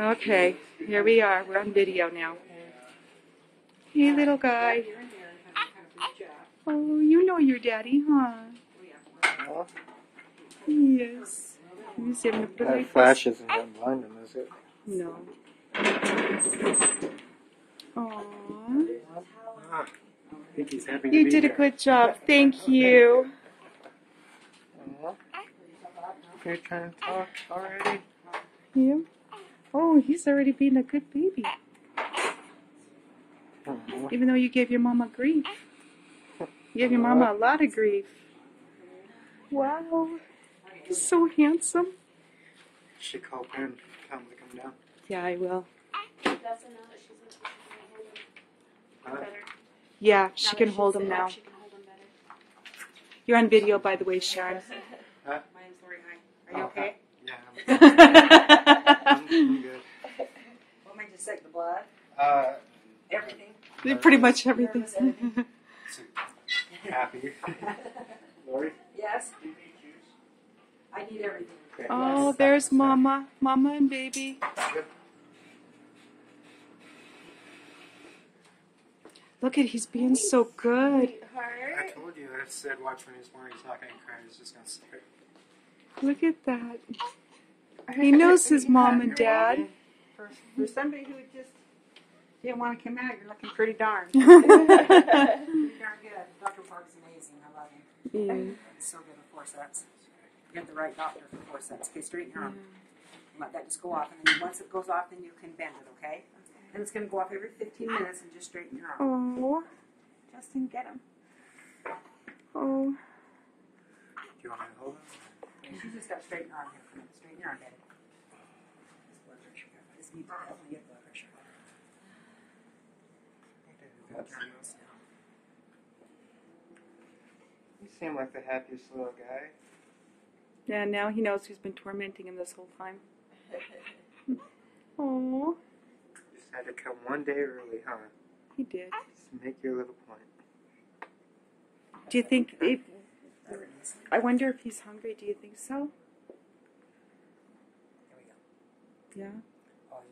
Okay, here we are. We're on video now. Hey, little guy. Oh, you know your daddy, huh? Well, Yes. Let me see. I'm gonna put my that flash isn't gonna blind him, is it? No. Aww. Ah, I think he's happy You be did a good job. Thank you. Uh-huh. You're trying to talk already? Yeah. Oh, he's already being a good baby. Uh-huh. Even though you gave your mama grief. You gave your mama a lot of grief. Wow. He's so handsome. Should call Ben. Tell him to come down. Yeah, I will. That's enough. She's like, Huh? better. Yeah, she can hold him now. up, She can hold him better. You're on video, by the way, Sharon. Huh? My name's Lori. Hi. Are you Oh, okay? Yeah, I'm, I'm good. Want me to take the blood? Uh, Everything? Pretty much everything. happy. Lori? Yes. Do you need juice? I need everything. Okay. oh, there's mama. Mama and baby. Good. Look at he's being so good. I told you, I said watch when he's born, he's not gonna cry, he's just gonna start. Look at that. He knows his mom and dad. For, for somebody who just didn't want to come out, you're looking pretty darn. pretty darn good. Dr. Park's amazing. I love him. He's so good with forceps. You have the right doctor for forceps. Okay, straighten your arm. Let that just go off, and then once it goes off, then you can bend it. Okay. And it's going to go off every 15 minutes, and just straighten your arm. Oh, Justin, get him. oh. Do you want me to hold him? Yeah, she's just got to straighten your arm here. Come on, Straighten your arm, Betty. This blood pressure. This needs to definitely get blood pressure. That's, you seem like the happiest little guy. Yeah, now he knows who's been tormenting him this whole time. Oh, Just had to come one day early, huh? he did. Just make your little point. Do you think if There it is. I wonder if he's hungry? Do you think so? There we go. Yeah. Oh,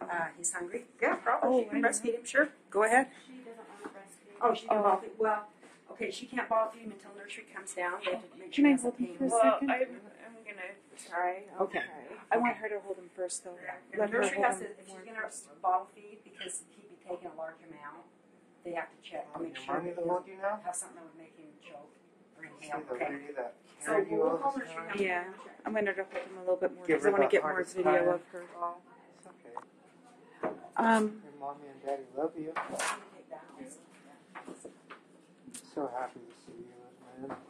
Uh, he's hungry? Yeah, probably. Oh, you can I breastfeed him, sure. Go ahead. She doesn't want to breastfeed. Oh, she can Oh. bottle feed. Well, okay, she can't bottle feed him until nursery comes down. They have to make Can sure I hold him for a well, second? I'm, I'm gonna try. I'll Okay. I want her to hold him first, though. Yeah. Let If her nursery hold has to, if she's gonna first. bottle feed, because he'd be taking a large amount, they have to check, Want make your sure mommy that to he hold you now? doesn't have something that would make him choke or See inhale, the okay? So we'll call this nursery time? now. Yeah. I'm going to hold him a little bit more Give because I her want to the get more video of her. Oh, it's okay. Um, Your mommy and daddy love you. So happy to see you, man. Wow.